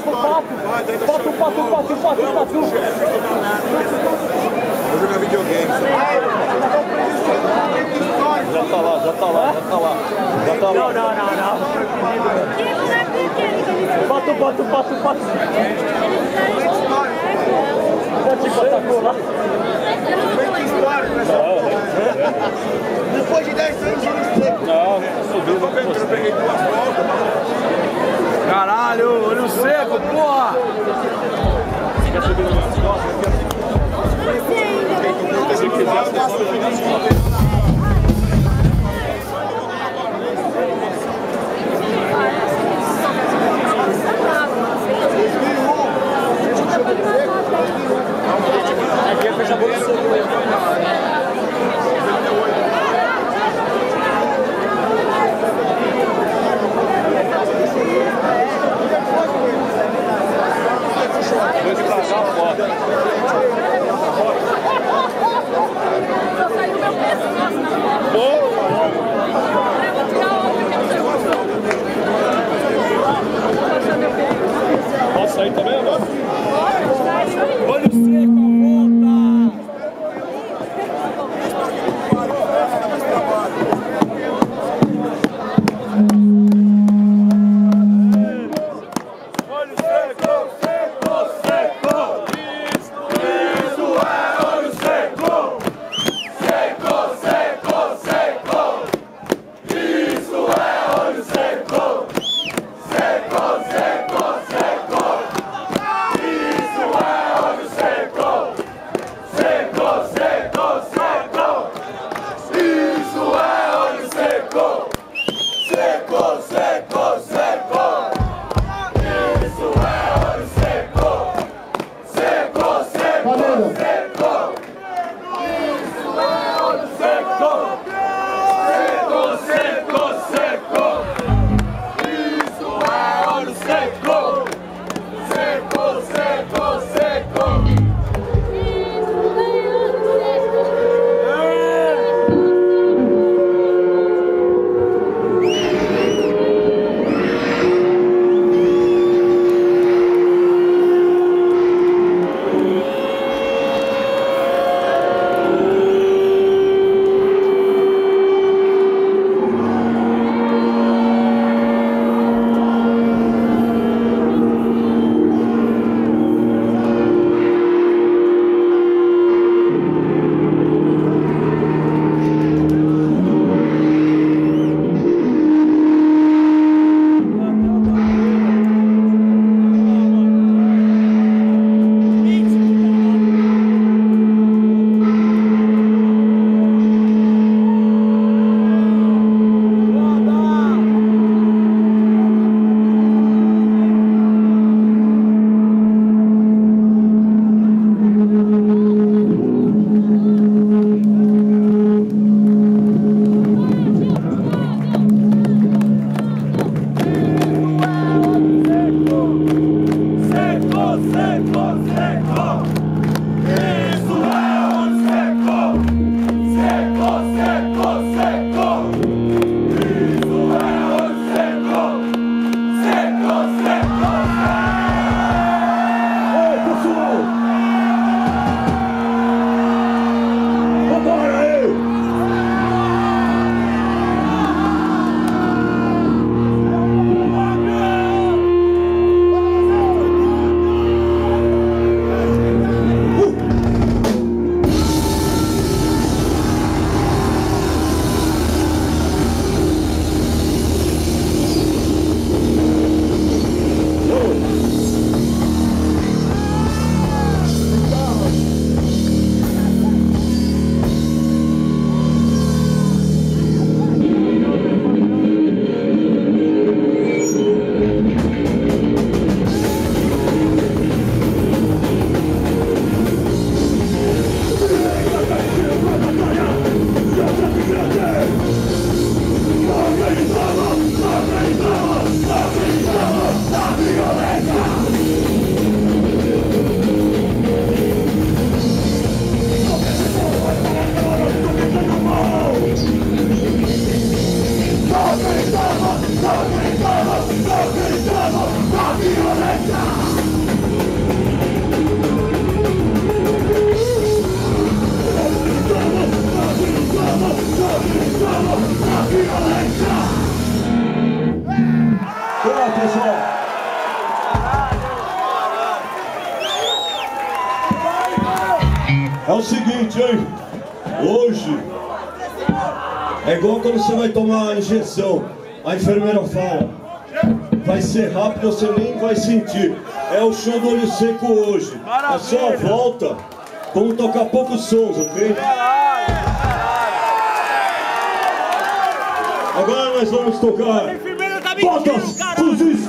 Aí, copo, copo. Copo, copo, copo, copo, copo. Vou jogar videogame. Já tá lá, já tá lá, já tá lá. Já tá Não, lá. não, não, não. Bota, bota, bota, bota. Vou te botar lá. Depois de 10 anos eu não sei. Não, subiu, não Eu peguei duas voltas. Caralho, olho seco, porra! Quer subir no nosso Se quiser, você sobe nas É o seguinte, hein? Hoje é igual quando você vai tomar a injeção. A enfermeira fala, vai ser rápido, você nem vai sentir. É o show do olho seco hoje. É só a volta. Vamos tocar poucos sons, ok? Agora nós vamos tocar. Tá Botas, mentindo, caralho! fuzis,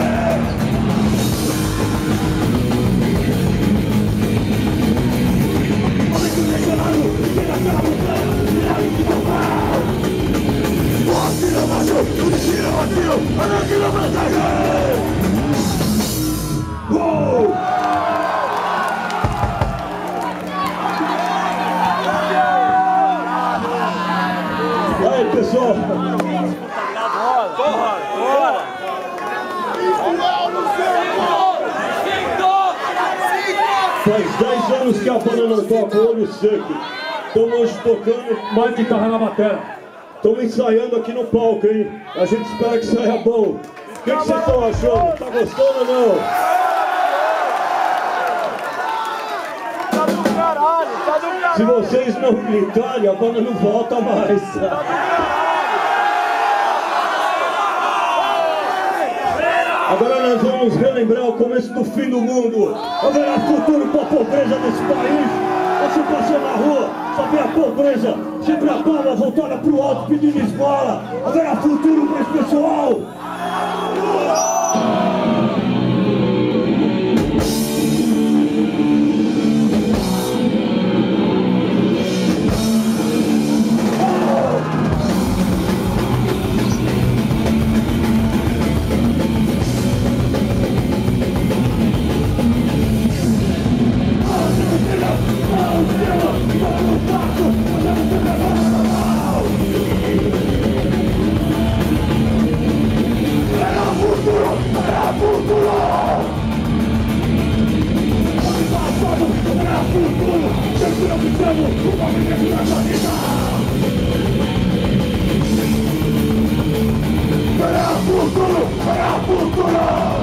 Faz 10 anos que a banda não toca olho seco. Estamos hoje tocando mais guitarra na bateria. Estamos ensaiando aqui no palco, hein? A gente espera que saia bom. O que que vocês estão achando? Tá gostando ou não? Tá do caralho, tá do caralho! Se vocês não gritarem, a banda não volta mais. Agora nós vamos relembrar o começo do fim do mundo. Haverá futuro para a pobreza desse país. Você passa na rua, só vê a pobreza, sempre a palma voltada para o alto pedindo esmola. Haverá futuro para esse pessoal. para o futuro! Para o futuro!